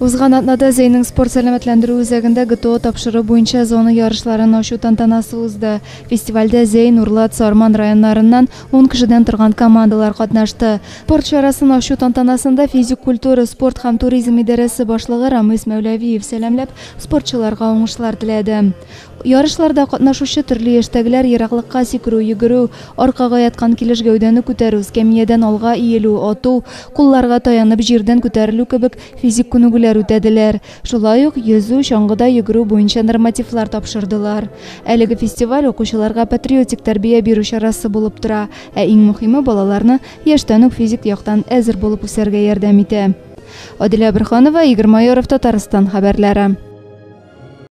узган атнада зейнең спорт сәламәтләндерү үзәгендә гто тапшыру буенча зона ярышларын ачу тантанасы узды. Фестивальдә зейн урлат сарман районнарыннан 10 кешедән торган командалар катнашты. Спорт чарасын ачу тантанасында физик культура спорт һәм туризм идарәсе башлыгы рамис мәүләвиев сәламләп спортчыларга уңышлар теләде. Ярышларда катнашучы төрле яшьтәгеләр ераклыкка сикерү йөгерү аркага яткан килеш гәүдәне күтәрү скамьядан алга иелү ату кулларга таянып җирдән күтәрелү кебек физик күнегүләр үтәделәр. Шулай ук йөзү чаңгыда йөгерү нормативлар тапшырдылар. Әлеге фестиваль укучыларга патриотик тәрбия бирү чарасы булып тора ә иң мөһиме балаларны яшьтән физик яктан әзер булып үсәргә ярдәм итә. Адилә Бирханова, Игорь Майоров, Татарстан хәбәрләре.